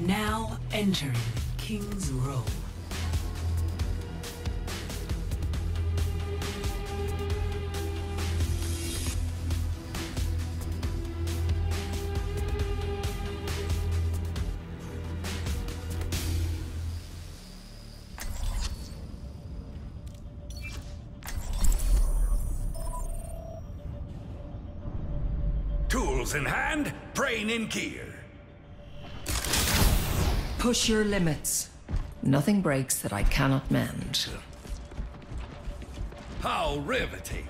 Now entering King's Row. Tools in hand, brain in gear. Push your limits. Nothing breaks that I cannot mend. How riveting.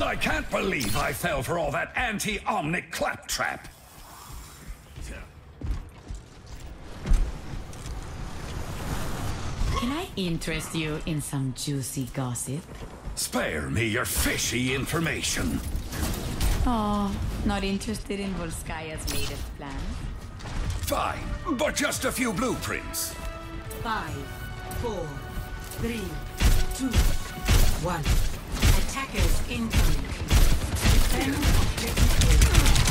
I can't believe I fell for all that anti-omnic claptrap. Can I interest you in some juicy gossip? Spare me your fishy information. Oh, not interested in Volskaya's latest plan? Fine, but just a few blueprints. Five, four, three, two, one. Attackers incoming. Defend objective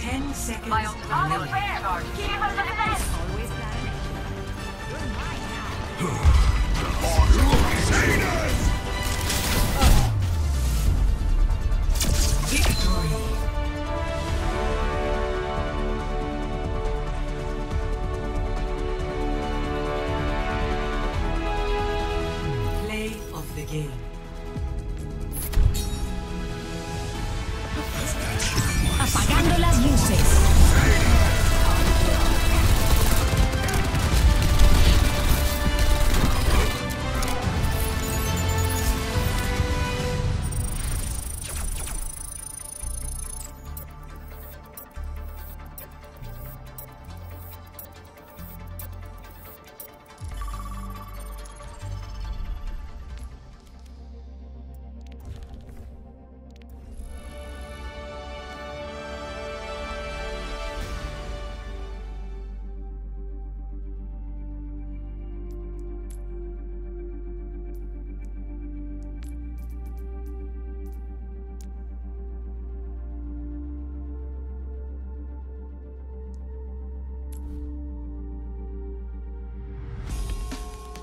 ten seconds My All remaining. Keep us in the best. Always got an Crusaders! Victory. Play of the game.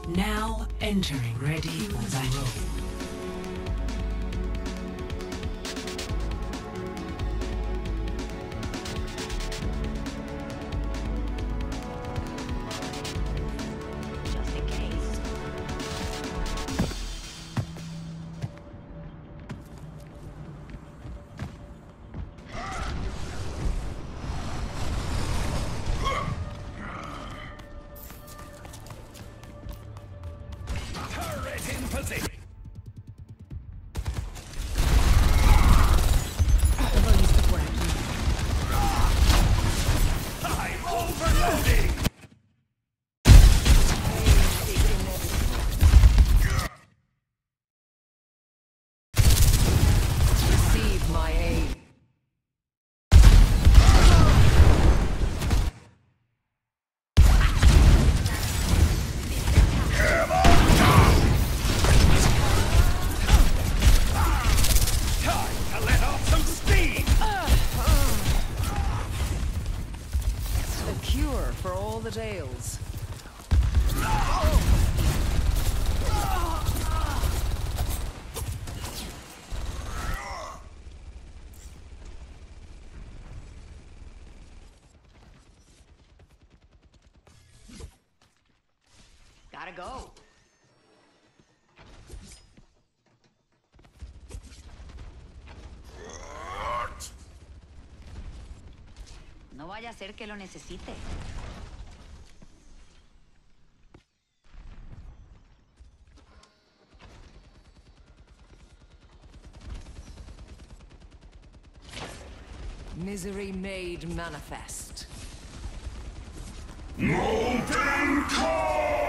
Now entering ready for battle. Overloading. Gotta go. No vaya a ser que lo necesite. Misery made manifest. Molten core!